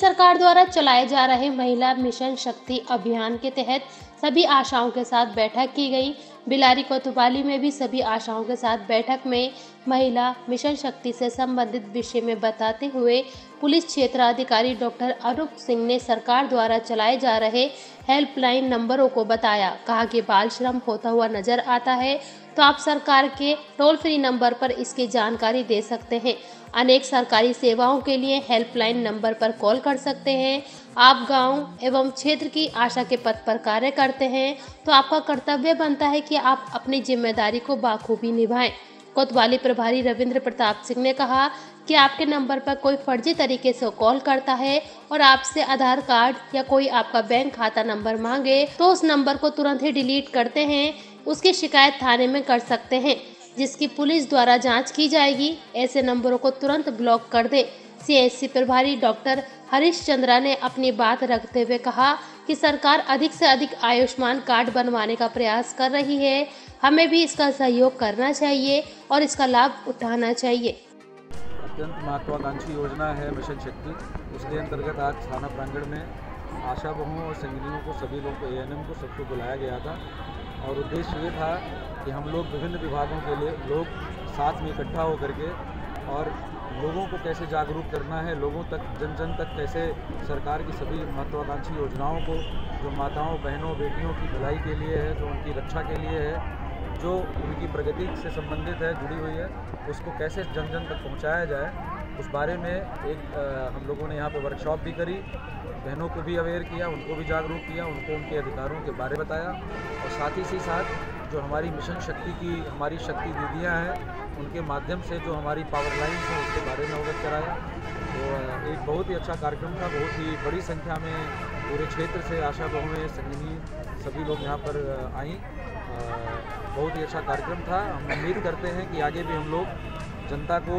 सरकार द्वारा चलाए जा रहे महिला मिशन शक्ति अभियान के तहत सभी आशाओं के साथ बैठक की गई। बिलारी कोतवाली में भी सभी आशाओं के साथ बैठक में महिला मिशन शक्ति से संबंधित विषय में बताते हुए पुलिस क्षेत्राधिकारी डॉक्टर अरूप सिंह ने सरकार द्वारा चलाए जा रहे हेल्पलाइन नंबरों को बताया। कहा कि बाल श्रम होता हुआ नज़र आता है तो आप सरकार के टोल फ्री नंबर पर इसकी जानकारी दे सकते हैं। अनेक सरकारी सेवाओं के लिए हेल्पलाइन नंबर पर कॉल कर सकते हैं। आप गाँव एवं क्षेत्र की आशा के पद पर कार्य करते हैं तो आपका कर्तव्य बनता है कि आप अपनी ज़िम्मेदारी को बाखूबी निभाएँ। कोतवाली प्रभारी रविंद्र प्रताप सिंह ने कहा कि आपके नंबर पर कोई फर्जी तरीके से कॉल करता है और आपसे आधार कार्ड या कोई आपका बैंक खाता नंबर मांगे तो उस नंबर को तुरंत ही डिलीट करते हैं। उसकी शिकायत थाने में कर सकते हैं, जिसकी पुलिस द्वारा जाँच की जाएगी। ऐसे नंबरों को तुरंत ब्लॉक कर दे। सीएससी प्रभारी डॉक्टर हरीश चंद्रा ने अपनी बात रखते हुए कहा कि सरकार अधिक से अधिक आयुष्मान कार्ड बनवाने का प्रयास कर रही है। हमें भी इसका सहयोग करना चाहिए और इसका लाभ उठाना चाहिए। अत्यंत महत्वाकांक्षी योजना है मिशन शक्ति। उसके अंतर्गत आज थाना प्रांगण में आशा बहुओं और संगनियों को, सभी लोग ए को सबको बुलाया गया था। और उद्देश्य ये था कि हम लोग विभिन्न विभागों के लिए लोग साथ में इकट्ठा होकर के और लोगों को कैसे जागरूक करना है, लोगों तक जन जन तक कैसे सरकार की सभी महत्वाकांक्षी योजनाओं को, जो माताओं, बहनों, बेटियों की भलाई के लिए है, जो उनकी रक्षा के लिए है, जो उनकी प्रगति से संबंधित है, जुड़ी हुई है, उसको कैसे जन जन तक पहुँचाया जाए उस बारे में एक आ, हम लोगों ने यहाँ पे वर्कशॉप भी करी बहनों को भी अवेयर किया उनको भी जागरूक किया उनको उनके अधिकारों के बारे बताया और साथ ही साथ जो हमारी मिशन शक्ति की हमारी शक्ति दीदियाँ हैं उनके माध्यम से जो हमारी पावर लाइन्स हैं उसके बारे में अवगत कराया। तो एक बहुत ही अच्छा कार्यक्रम था बहुत ही बड़ी संख्या में पूरे क्षेत्र से आशा बहुएँ संगनी सभी लोग यहाँ पर आई। बहुत ही अच्छा कार्यक्रम था। हम उम्मीद करते हैं कि आगे भी हम लोग जनता को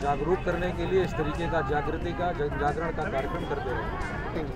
जागरूक करने के लिए इस तरीके का जागृति का जागरण का कार्यक्रम करते रहें।